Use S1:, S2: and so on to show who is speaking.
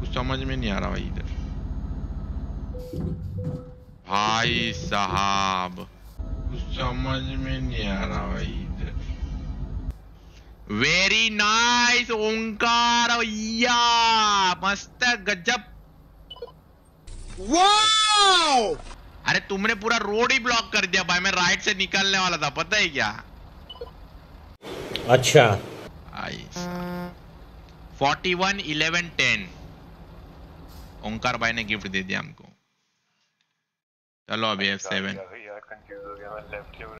S1: कुछ समझ में नहीं आ रहा भाई इधर। भाई साहब कुछ समझ में नहीं आ रहा भाई इधर। वेरी नाइस ओंकार भैया मस्त गजब।
S2: वाओ
S1: अरे तुमने पूरा रोड ही ब्लॉक कर दिया भाई मैं राइट से निकलने वाला था पता है क्या?
S3: अच्छा।
S1: Forty one eleven ten Omkar भाई ने गिफ्ट दे दिया हमको। चलो अभी
S4: F7